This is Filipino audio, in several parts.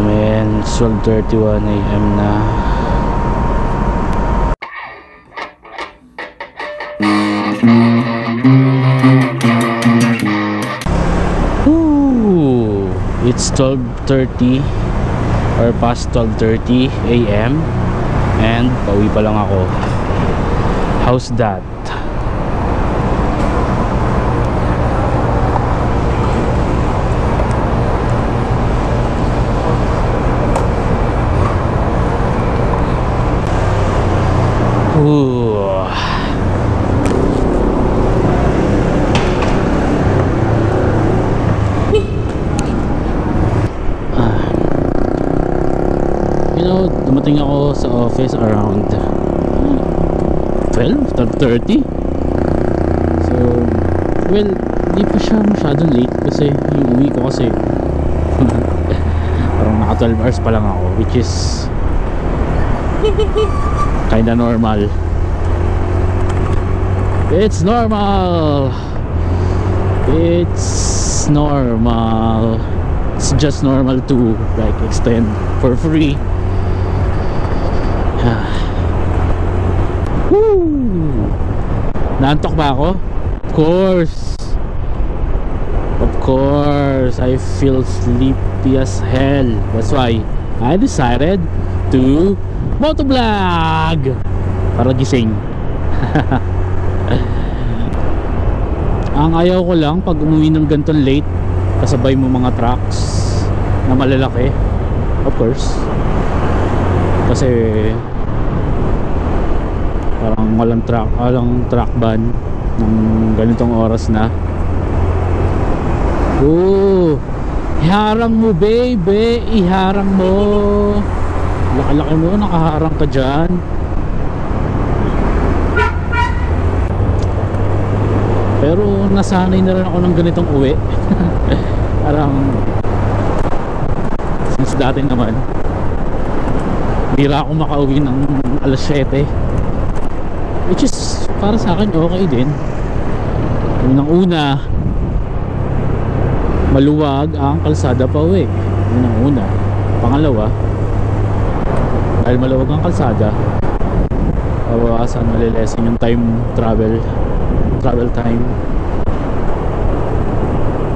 Man, it's 12.31 a.m. na. Ooh, it's 12.30 or past 12.30 a.m. And pauwi pa lang ako. How's that? Ooh. Ah. You know, dumating ako sa office around 12, 12.30 So, well, di pa siya masyadong late kasi yung uwi ko kasi parang naka 12 hours pa lang ako which is kinda normal. It's normal! It's normal. It's just normal to like extend for free Woo! Naantok ba ako? Of course. Of course I feel sleepy as hell. That's why I decided to motovlog para gising. Ang ayaw ko lang pag umuwi ng ganton late kasabay mo mga trucks na malalaki. Of course. Kasi walang truck walang truck ban ng ganitong oras na. Oh iharang mo baby iharang mo. Laki-laki mo nakaharang ka dyan. Pero nasanay na rin ako ng ganitong uwi. Parang since dati naman bira ako makauwi ng alas 7 which is para sa akin okay din. Unang una maluwag ang kalsada pa uwi. Unang una pangalawa dahil maluwag ang kalsada pabawasan malilesen yung time travel travel time.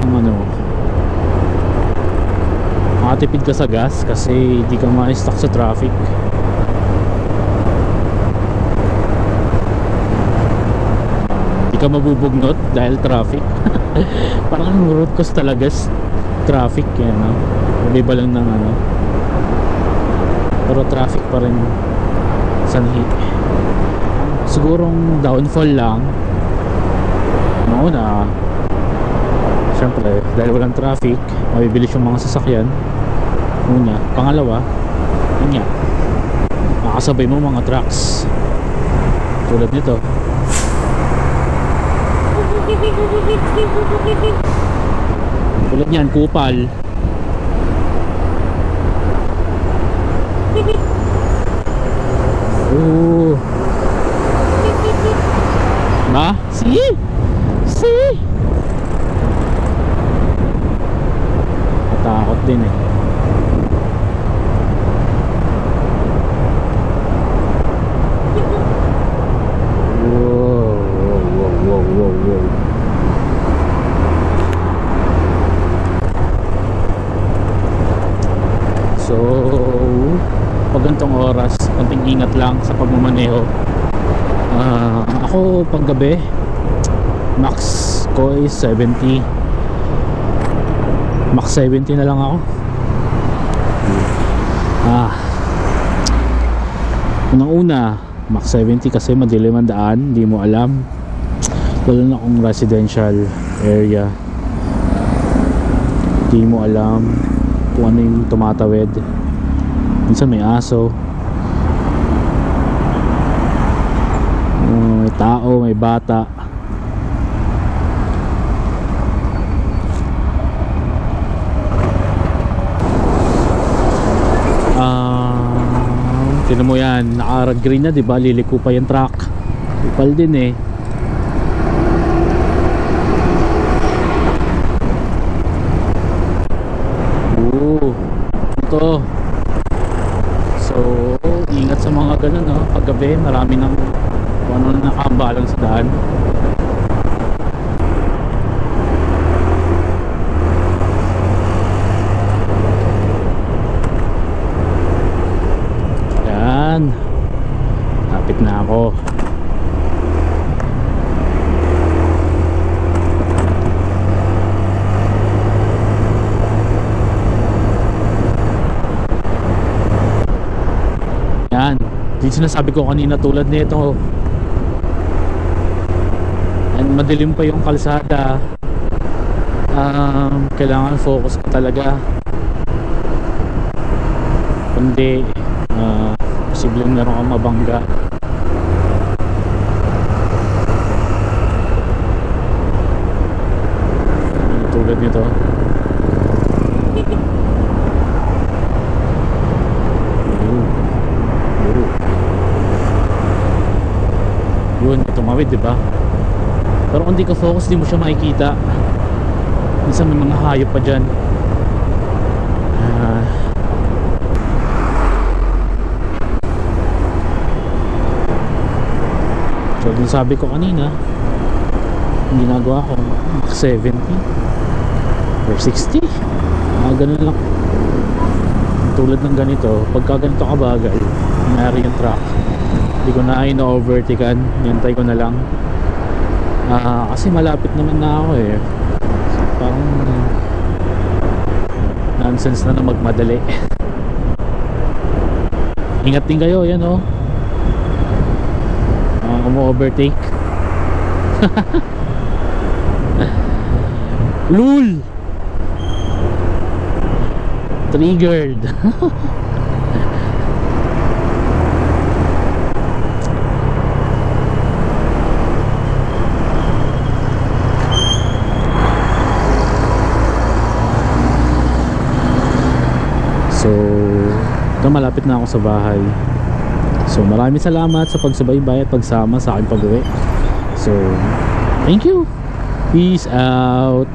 Yung ano makatipid ka sa gas kasi hindi ka ma-stuck sa traffic ka mabubugnot dahil traffic. Parang root cause talaga traffic yan no? iba lang ng ano. Pero traffic pa rin sanhi sigurong downfall lang. Mauna syempre dahil walang traffic mabibilis yung mga sasakyan. Una. Pangalawa yun nga. Makasabay mo mga trucks. Tulad nito tulad niyan kupal Oo. Ba? Sige. Sige. Matakot din eh. Pag ganitong oras, konting ingat lang sa pagmamaneho. Ah, ako paggabi, max ko is 70. Max 70 na lang ako. Ah. Unang-una, max 70 kasi madilim ang daan, hindi mo alam. Lalo na kung residential area. Hindi mo alam kung ano yung tumatawid. Minsan may aso. Oh, may tao, may bata. Ah, tinan mo yan, naka-green na 'di ba? Liliko pa yung truck. Ipal din eh. Oo. Ito ko. So, ingat sa mga ganun, Paggabi, marami nang kung ano na nakaambalang sa daan. Yan. Lapit na ako. Yan. Yung sinasabi ko kanina tulad nito. And madilim pa yung kalsada. Um, kailangan focus ka talaga. Kundi uh, posibleng meron kang mabangga. Tulad nito. Yun. Yun. Yun, tumawid, di ba? Pero kung di ka focus, di mo siya makikita. Minsan may mga hayop pa dyan. Ah. so, dun sabi ko kanina, ang ginagawa ko, Mach 70 or 60. Mga ganun lang. Tulad ng ganito, pagka ganito kabagay, nangyari yung truck, hindi ko na ino-overtaken, nintay ko na lang. Ah, kasi malapit naman na ako eh. Parang nonsense na na magmadali. Ingat din kayo, yan oh. Mga umu-overtake. Lul! Triggered. So, ito malapit na ako sa bahay. So, maraming salamat sa pagsubaybay at pagsama sa aking pag-uwi. So, thank you. Peace out.